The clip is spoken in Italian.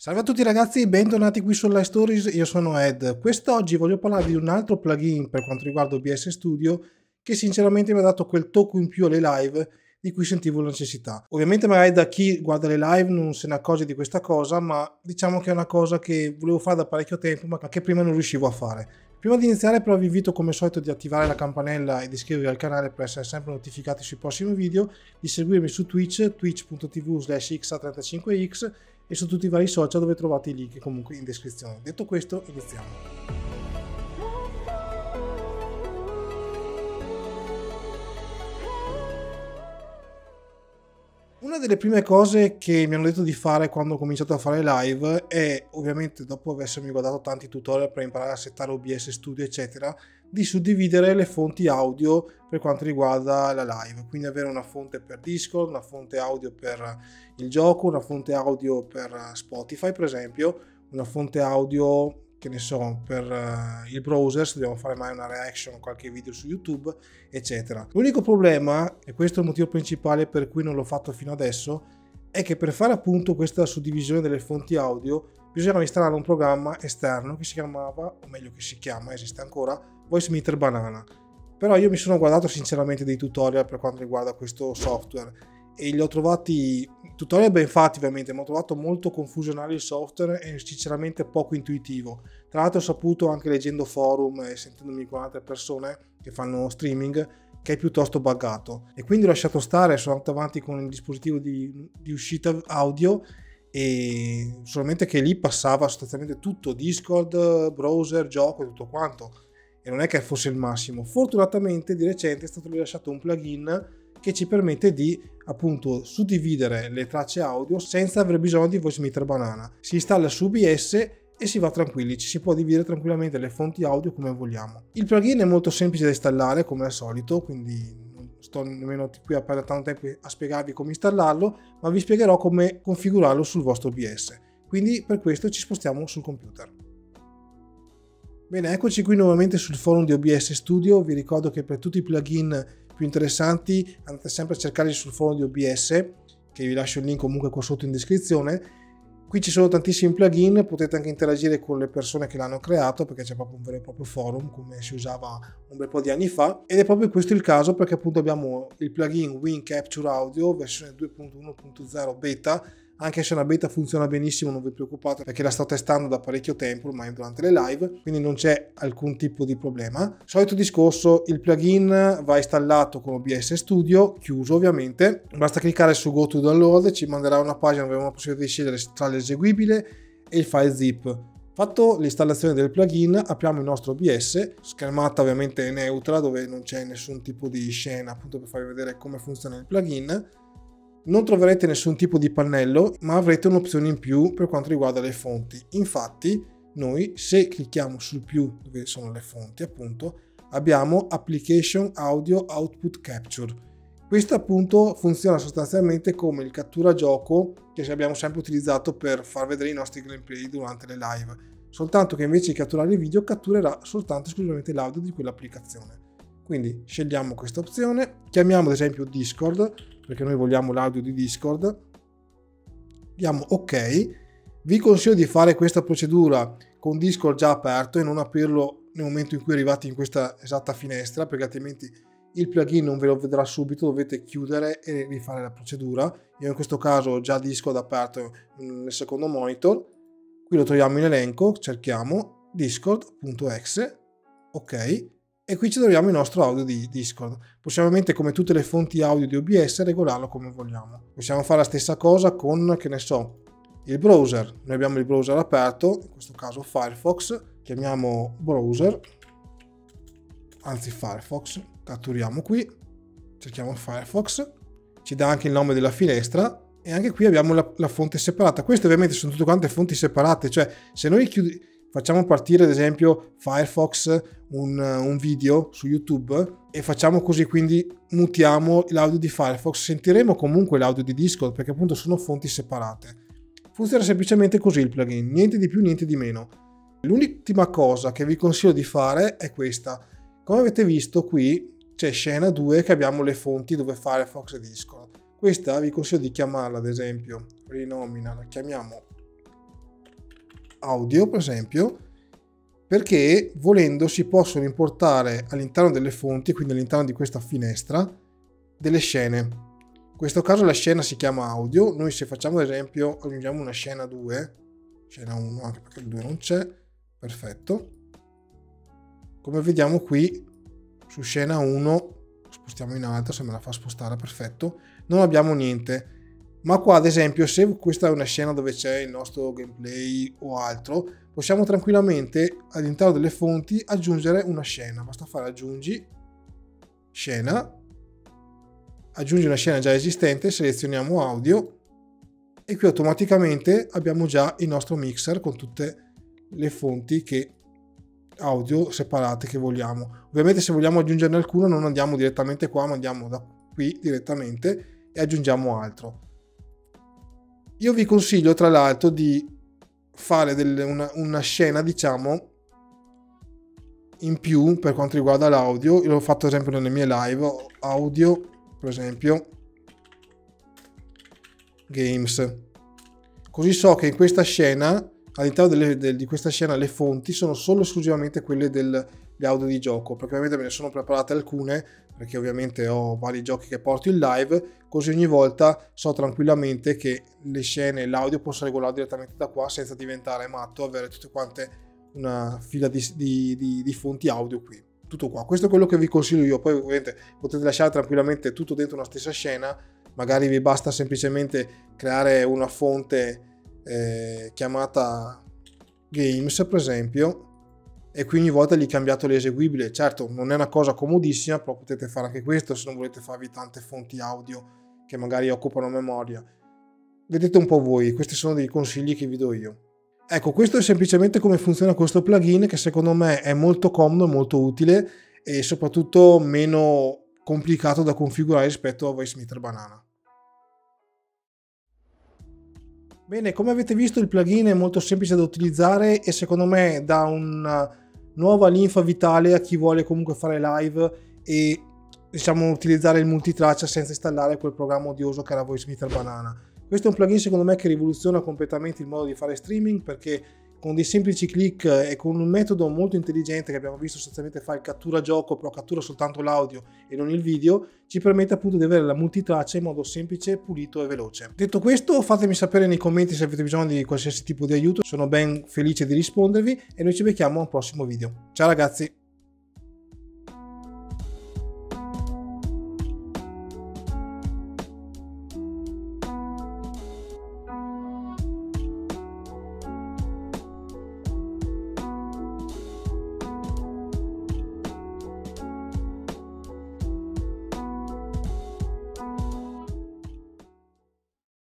Salve a tutti ragazzi, bentornati qui su Live Stories, io sono Ed. Quest'oggi voglio parlare di un altro plugin per quanto riguarda OBS Studio che sinceramente mi ha dato quel tocco in più alle live di cui sentivo la necessità. Ovviamente magari da chi guarda le live non se ne accorge di questa cosa, ma diciamo che è una cosa che volevo fare da parecchio tempo ma che prima non riuscivo a fare. Prima di iniziare però vi invito come solito di attivare la campanella e di iscrivervi al canale per essere sempre notificati sui prossimi video, di seguirmi su Twitch, twitch.tv slash xa35x e su tutti i vari social dove trovate i link comunque in descrizione. Detto questo, iniziamo. Una delle prime cose che mi hanno detto di fare quando ho cominciato a fare live è, ovviamente dopo avermi guardato tanti tutorial per imparare a settare OBS Studio eccetera, di suddividere le fonti audio per quanto riguarda la live, quindi avere una fonte per Discord, una fonte audio per il gioco, una fonte audio per Spotify per esempio, una fonte audio che ne so, per uh, il browser, se dobbiamo fare mai una reaction, qualche video su YouTube, eccetera. L'unico problema, e questo è il motivo principale per cui non l'ho fatto fino adesso, è che per fare appunto questa suddivisione delle fonti audio bisognava installare un programma esterno che si chiamava, o meglio che si chiama, esiste ancora, VoiceMeter Banana. Però io mi sono guardato sinceramente dei tutorial per quanto riguarda questo software e li ho trovati tutorial ben fatti ovviamente, ma ho trovato molto confusionale il software e sinceramente poco intuitivo. Tra l'altro ho saputo anche leggendo forum e sentendomi con altre persone che fanno streaming che è piuttosto buggato e quindi ho lasciato stare, sono andato avanti con il dispositivo di, di uscita audio e solamente che lì passava sostanzialmente tutto, Discord, browser, gioco tutto quanto e non è che fosse il massimo. Fortunatamente di recente è stato rilasciato un plugin che ci permette di appunto suddividere le tracce audio senza aver bisogno di VoiceMeter Banana. Si installa su OBS e si va tranquilli, ci si può dividere tranquillamente le fonti audio come vogliamo. Il plugin è molto semplice da installare come al solito, quindi sto nemmeno qui a perdere tanto tempo a spiegarvi come installarlo, ma vi spiegherò come configurarlo sul vostro OBS. Quindi per questo ci spostiamo sul computer. Bene, eccoci qui nuovamente sul forum di OBS Studio, vi ricordo che per tutti i plugin più interessanti andate sempre a cercarli sul forum di OBS che vi lascio il link comunque qua sotto in descrizione qui ci sono tantissimi plugin potete anche interagire con le persone che l'hanno creato perché c'è proprio un vero e proprio forum come si usava un bel po' di anni fa. Ed è proprio questo il caso perché appunto abbiamo il plugin Win Capture Audio versione 2.1.0 beta anche se una beta funziona benissimo non vi preoccupate perché la sto testando da parecchio tempo ormai durante le live quindi non c'è alcun tipo di problema. Solito discorso il plugin va installato con OBS Studio chiuso ovviamente. Basta cliccare su go to download ci manderà una pagina dove abbiamo la possibilità di scegliere tra l'eseguibile e il file zip. Fatto l'installazione del plugin, apriamo il nostro OBS, schermata ovviamente neutra dove non c'è nessun tipo di scena appunto per farvi vedere come funziona il plugin non troverete nessun tipo di pannello, ma avrete un'opzione in più per quanto riguarda le fonti. Infatti, noi se clicchiamo sul più dove sono le fonti, appunto, abbiamo Application Audio Output Capture. Questo appunto funziona sostanzialmente come il cattura gioco che abbiamo sempre utilizzato per far vedere i nostri gameplay durante le live, soltanto che invece di catturare il video catturerà soltanto esclusivamente l'audio di quell'applicazione. Quindi scegliamo questa opzione, chiamiamo ad esempio Discord, perché noi vogliamo l'audio di Discord, diamo ok, vi consiglio di fare questa procedura con Discord già aperto e non aprirlo nel momento in cui arrivate in questa esatta finestra, perché altrimenti il plugin non ve lo vedrà subito, dovete chiudere e rifare la procedura. Io in questo caso ho già Discord aperto nel secondo monitor, qui lo troviamo in elenco, cerchiamo discord.exe, ok, e qui ci troviamo il nostro audio di Discord. Possiamo ovviamente come tutte le fonti audio di OBS regolarlo come vogliamo. Possiamo fare la stessa cosa con, che ne so, il browser. Noi abbiamo il browser aperto, in questo caso Firefox, chiamiamo browser, anzi Firefox, catturiamo qui, cerchiamo Firefox, ci dà anche il nome della finestra e anche qui abbiamo la, la fonte separata. Queste ovviamente sono tutte quante fonti separate, cioè se noi chiudiamo facciamo partire ad esempio Firefox un, un, video su YouTube e facciamo così, quindi mutiamo l'audio di Firefox, sentiremo comunque l'audio di Discord perché appunto sono fonti separate. Funziona semplicemente così il plugin, niente di più, niente di meno. L'ultima cosa che vi consiglio di fare è questa. Come avete visto qui c'è scena 2 che abbiamo le fonti dove Firefox e Discord. Questa vi consiglio di chiamarla ad esempio, rinomina, la chiamiamo audio, per esempio, perché volendo si possono importare all'interno delle fonti, quindi all'interno di questa finestra, delle scene. In questo caso la scena si chiama audio, noi se facciamo ad esempio aggiungiamo una scena 2, scena 1 anche perché il 2 non c'è, perfetto. Come vediamo qui su scena 1, spostiamo in alto se me la fa spostare, perfetto, non abbiamo niente ma qua ad esempio se questa è una scena dove c'è il nostro gameplay o altro possiamo tranquillamente all'interno delle fonti aggiungere una scena. Basta fare aggiungi scena. Aggiungi una scena già esistente selezioniamo audio e qui automaticamente abbiamo già il nostro mixer con tutte le fonti che audio separate che vogliamo. Ovviamente se vogliamo aggiungerne alcuna non andiamo direttamente qua ma andiamo da qui direttamente e aggiungiamo altro io vi consiglio tra l'altro di fare delle, una, una, scena, diciamo, in più per quanto riguarda l'audio. Io l'ho fatto ad esempio nelle mie live, audio, per esempio, games. Così so che in questa scena, all'interno delle, del, di questa scena, le fonti sono solo esclusivamente quelle del, di audio di gioco, perché ovviamente me ne sono preparate alcune, perché ovviamente ho vari giochi che porto in live, così ogni volta so tranquillamente che le scene e l'audio posso regolare direttamente da qua senza diventare matto, avere tutte quante una fila di, di, di, di fonti audio qui. Tutto qua, questo è quello che vi consiglio io, poi ovviamente potete lasciare tranquillamente tutto dentro una stessa scena, magari vi basta semplicemente creare una fonte eh, chiamata games per esempio e qui ogni volta gli cambiate l'eseguibile. Certo, non è una cosa comodissima, però potete fare anche questo se non volete farvi tante fonti audio che magari occupano memoria. Vedete un po' voi, questi sono dei consigli che vi do io. Ecco, questo è semplicemente come funziona questo plugin che secondo me è molto comodo, molto utile e soprattutto meno complicato da configurare rispetto a VoiceMeter Banana. Bene, come avete visto il plugin è molto semplice da utilizzare e secondo me dà un nuova linfa vitale a chi vuole comunque fare live e diciamo utilizzare il multitraccia senza installare quel programma odioso che era VoiceMeter Banana. Questo è un plugin secondo me che rivoluziona completamente il modo di fare streaming perché con dei semplici click e con un metodo molto intelligente che abbiamo visto sostanzialmente fare cattura gioco, però cattura soltanto l'audio e non il video, ci permette appunto di avere la multitraccia in modo semplice, pulito e veloce. Detto questo, fatemi sapere nei commenti se avete bisogno di qualsiasi tipo di aiuto, sono ben felice di rispondervi e noi ci becchiamo a un prossimo video. Ciao ragazzi!